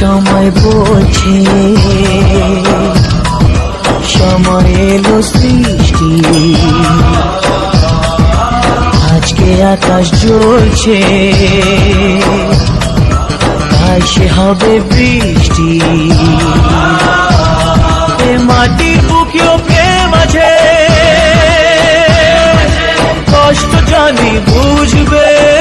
সময় বোঝে সময় এলো সৃষ্টি। আজকে আকাশ জ্বলছে। তাই সে হবে বৃষ্টি। এ মাটির বুকেও প্রেম আছে কষ্ট জানি বুঝবে।